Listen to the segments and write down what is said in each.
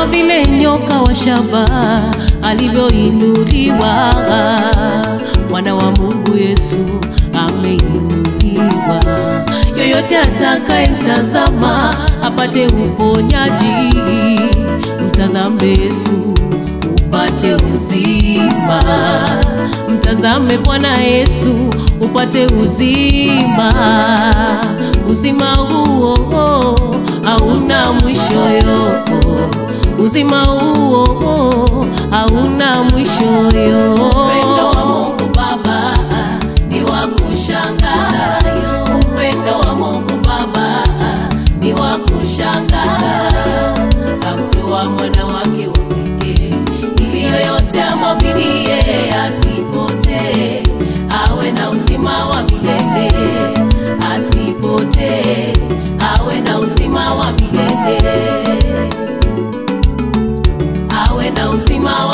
kama vile nyoka wa shaba alivyoinuliwa. Mwana wa Mungu Yesu ameinuliwa, yoyote atakayemtazama apate uponyaji. Mtazame Yesu upate uzima, mtazame Bwana Yesu upate uzima, uzima huo hauna mwisho yoko uzima huo hauna mwisho yoo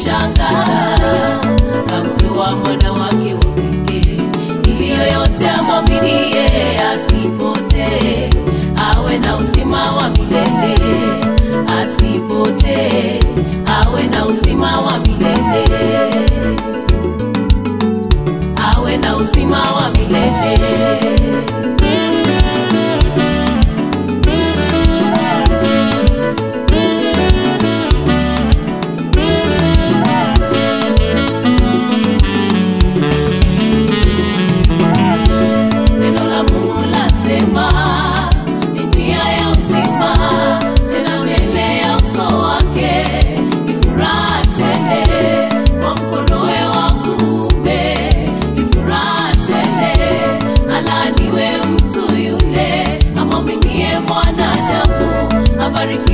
想干？Everybody.